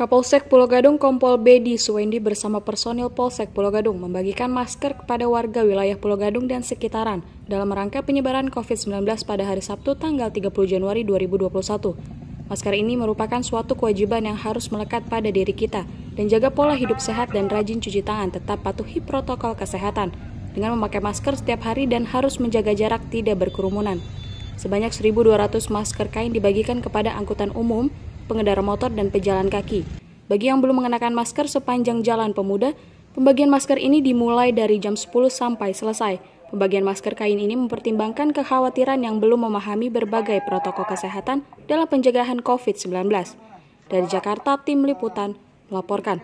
Kapolsek Pulau Gadung Kompol Bedi Suwendi bersama personil Polsek Pulau Gadung membagikan masker kepada warga wilayah Pulau Gadung dan sekitaran dalam rangka penyebaran COVID-19 pada hari Sabtu tanggal 30 Januari 2021. Masker ini merupakan suatu kewajiban yang harus melekat pada diri kita dan jaga pola hidup sehat dan rajin cuci tangan tetap patuhi protokol kesehatan dengan memakai masker setiap hari dan harus menjaga jarak tidak berkerumunan. Sebanyak 1.200 masker kain dibagikan kepada angkutan umum, pengendara motor, dan pejalan kaki. Bagi yang belum mengenakan masker sepanjang jalan pemuda, pembagian masker ini dimulai dari jam 10 sampai selesai. Pembagian masker kain ini mempertimbangkan kekhawatiran yang belum memahami berbagai protokol kesehatan dalam pencegahan COVID-19. Dari Jakarta, Tim Liputan melaporkan.